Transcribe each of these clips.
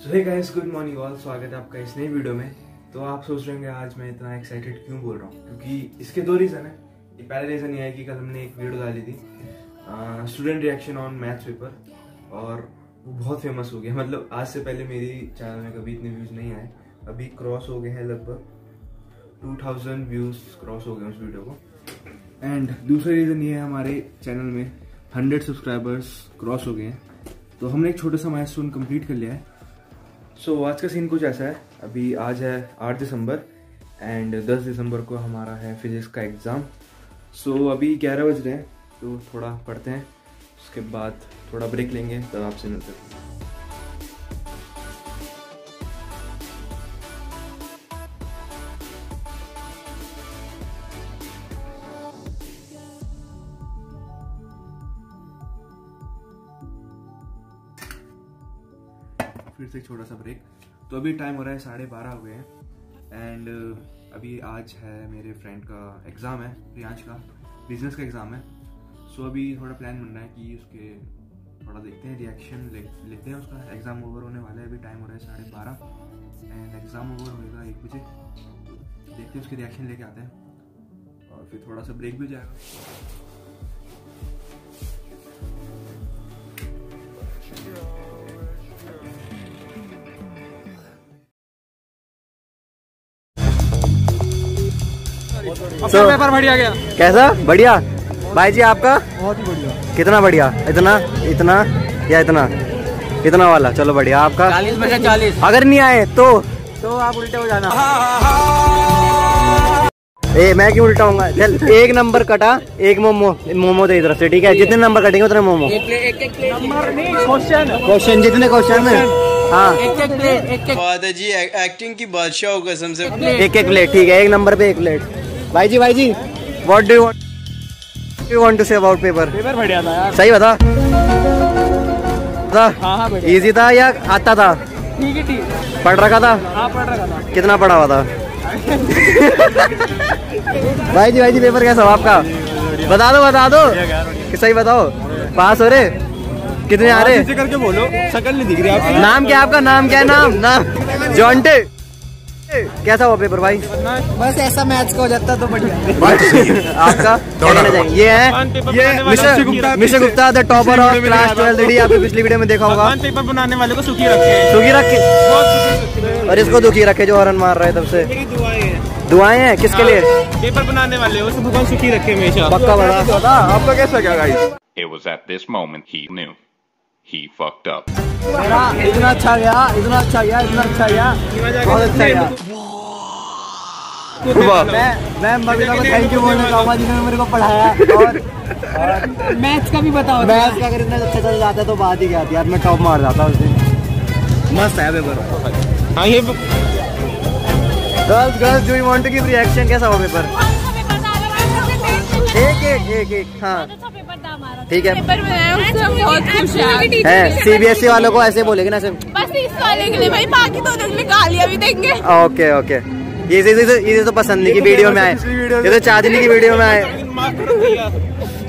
So hey guys good morning all स्वागत है आपका इस नई वीडियो में। तो आप सोच रहे होंगे, आज मैं इतना एक्साइटेड क्यों बोल रहा हूँ? क्योंकि इसके दो रीज़न है। ये पहला रीज़न ये है कि कल हमने एक वीडियो डाली थी। Student reaction on maths paper और वो बहुत फ़ेमस हो गया। मतलब आज से पहले मेरी चैनल में कभी इतने व्यूज़ नहीं आए। अभी क्रॉस हो गए हैं लगभग टू थाउज़ेंड व्यूज़ क्रॉस हो गए उस वीडियो को। एंड दूसरा रीज़न ये है हमारे चैनल में हंड्रेड सब्सक्राइबर्स क्रॉस हो गए हैं। तो हमने एक छोटा सा माइलस्टोन कंप्लीट कर लिया है। सो so, आज का सीन कुछ ऐसा है। अभी आज है आठ दिसंबर एंड दस दिसंबर को हमारा है फिजिक्स का एग्ज़ाम सो so, अभी ग्यारह बज रहे हैं तो थोड़ा पढ़ते हैं उसके बाद थोड़ा ब्रेक लेंगे तब आपसे मिलते हैं। फिर से छोटा सा ब्रेक तो अभी टाइम हो रहा है साढ़े बारह हो गए हैं एंड अभी आज है मेरे फ्रेंड का एग्ज़ाम है प्रियांश का बिज़नेस का एग्ज़ाम है. सो अभी थोड़ा प्लान बन रहा है कि उसके थोड़ा देखते हैं रिएक्शन ले, लेते हैं उसका. एग्ज़ाम ओवर होने वाला है अभी टाइम हो रहा है साढ़े बारह. एंड एग्ज़ाम ओवर होएगा एक बजे. देखते हैं उसके रिएक्शन लेके आते हैं. और फिर थोड़ा सा ब्रेक भी जाएगा. So, पेपर बढ़िया गया। कैसा? बढ़िया? भाई जी आपका? बहुत ही बढ़िया। कितना बढ़िया? इतना? इतना? या इतना? इतना वाला? चलो बढ़िया। आपका? चालीस में से चालीस। अगर नहीं आए तो? तो आप उल्टे हो जाना। ए मैं क्यों उल्टा होऊँगा? चल एक नंबर कटा एक मोमो मोमो दे इधर से ठीक है? जितने नंबर कटेंगे उतने मोमो। क्वेश्चन क्वेश्चन जितने क्वेश्चन है हाँ। एक एक प्लेट एक एक। जी एक्टिंग की बादशाह हो कसम से। एक एक प्लेट ठीक है। एक नंबर पे एक प्लेट। भाई जी भाई जी what do you want to say about paper paper बढ़िया था यार। सही बता। हाँ, हाँ, इजी था या आता था? ठीक है ठीक पढ़ रखा था? हाँ पढ़ रहा था। कितना पढ़ा हुआ था? भाई जी भाई जी पेपर कैसा हुआ आपका? बता दो बता दो। कि सही बताओ। पास हो रहे? कितने आ रहे? करके बोलो। शकल नहीं दिख रही आपकी। नाम क्या आपका? नाम क्या है? नाम नाम। जॉन्टे। कैसा हुआ पेपर भाई? बस ऐसा मैच का हो जाता तो बढ़िया। आपका? कहना चाहेंगे ये है। ये mister mister Gupta the topper of class twelfth D आपने पिछली वीडियो में देखा होगा। पेपर बनाने वाले को सुखी रखे सुखी रखे और इसको दुखी रखे जो हरन मार रहे है तब से। दुआएँ हैं। दुआएँ हैं? किसके लिए? पेपर बनाने वाले भगवान सुखी रखे हमेशा। पक्का बता। आपका कैसा क्या guys It was at this moment he knew. He fucked up. इतना अच्छा गया इतना अच्छा गया इतना अच्छा गया। बहुत अच्छा गया। मैं मैं बबीता को थैंक यू बोलना चाहूँगा जिन्होंने मेरे को पढ़ाया और मैथ्स का भी बताओ मैथ्स का अगर इतना अच्छा चल जाता तो बात ही क्या थी यार मैं टॉप मार जाता उस दिन। मस्त है पेपर हाँ ये girls girls do you want to give reaction कैसा हुआ पेपर एक एक एक एक हाँ। ठीक है। पेपर बनाया उससे हम बहुत खुश हैं। सीबीएसई वालों को ऐसे बोलेगे ना ऐसे बस इस वाले के लिए भाई बाकी दो दिन में गालियाँ भी देंगे ओके ओके। ये ये ये ये तो पसंद नहीं की वीडियो में आए। ये तो चांदनी की वीडियो में आए।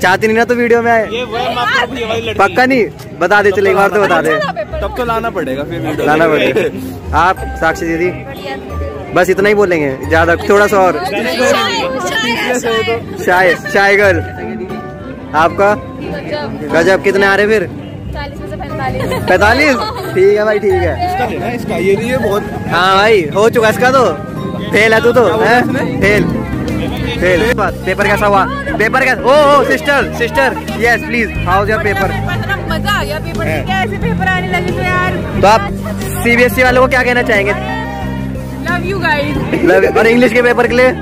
चाहती नहीं ना तो वीडियो में आए। पक्का नहीं बता दे चले एक बार तो बता दे। तब तो लाना पड़ेगा फिर लाना पड़ेगा। आप साक्षी दीदी बस इतना ही बोलेंगे ज़्यादा थोड़ा सा और। शायद शाय गर्ल आपका? गजब। कितने आ रहे फिर? पैंतालीस। पैतालीस? ठीक है भाई ठीक है। इसका लेना इसका ये ये बहुत हाँ भाई हो चुका इसका तो। फेल है तू तो है? फेल। फेल। पेपर कैसा हुआ? पेपर कैसा ओ ओ sister sister. Yes please how your paper मज़ा आ गया पेपर में क्या ऐसे पेपर आने लगे तो यार तो आप सीबीएसई वालों को क्या कहना चाहेंगे? लव यू गाइस और इंग्लिश के पेपर के लिए?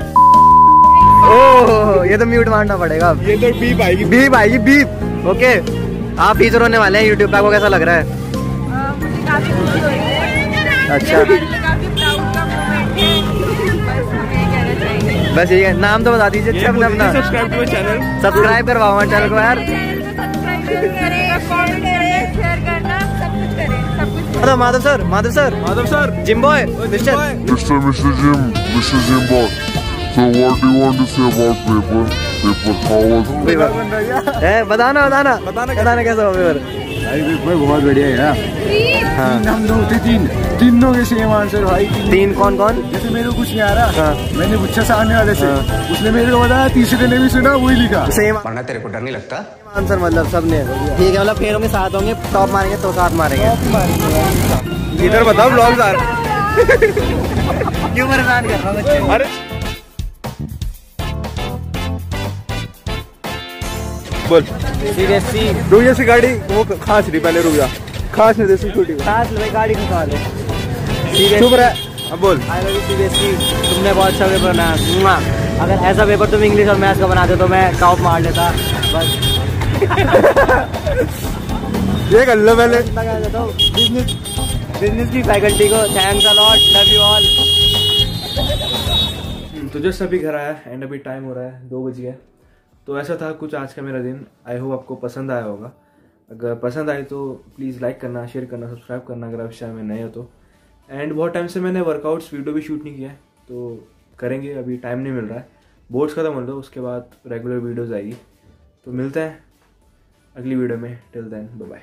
ये तो म्यूट मारना पड़ेगा अब। ये तो बीप आएगी। बीप आएगी बीप ओके आप फीचर होने वाले हैं यूट्यूब पे आपको कैसा लग रहा है? मुझे काफ़ी खुशी हो रही है। अच्छा। है। बस ये नाम तो बता दीजिए अच्छा अपना। अपना सब्सक्राइब टू करवाओ हमारे चैनल को यार। सब्सक्राइब करें कमेंट करें शेयर करना सब कुछ करें सब कुछ Madhav Madhav sir Madhav sir. Madhav sir. Jim boy mister. Mr. Jim, Mr. Jim Bob. So what do you want to say about paper? Paper how was है बताना बताना बताना कैसा हुआ पेपर भाई पेपर बहुत बढ़िया है ना हाँ। तीन हम लोग थे तीन। तीनों के सेम आंसर भाई। तीन कौन कौन? जैसे मेरे को कुछ नहीं आ रहा। हाँ। मैंने पूछा सामने वाले से। हाँ। उसने मेरे को बताया तीसरे ने भी सुना वही लिखा। सेम वरना तेरे को डर नहीं लगता? आंसर मतलब सबने ठीक है मतलब फेर होंगे साथ होंगे टॉप मारेंगे तो साथ मारेंगे। इधर बताओ ब्लॉग आ क्यों परेशान कर रहा बच्चे अरे बोल। सीरियसली रुक जा सी गाड़ी वो खांस रही पहले रुक जा। खांस नहीं दे सिक्योरिटी को सांस ले गाड़ी खा ले। चुप रह। अब बोल। आई लव यू सीरियसली तुमने बहुत अच्छा पेपर बनाया। अगर ऐसा पेपर तुम इंग्लिश और मैथ्स का बनाते तो मैं टॉप मार लेता। बस। ये कर लो पहले। बिज़नेस बिज़नेस की फैकल्टी को thanks a lot love you all तो जस्ट अभी घर आया एंड अभी टाइम हो रहा है दो बज गया। तो ऐसा था कुछ आज का मेरा दिन। आई होप आपको पसंद आया होगा। अगर पसंद आए तो प्लीज़ लाइक करना शेयर करना सब्सक्राइब करना अगर आप चैनल में नए हो तो। एंड बहुत टाइम से मैंने वर्कआउट्स वीडियो भी शूट नहीं किया है। तो करेंगे, अभी टाइम नहीं मिल रहा है। बोर्ड्स खत्म हो लो उसके बाद रेगुलर वीडियोज़ आएगी। तो मिलते हैं अगली वीडियो में। Till then bye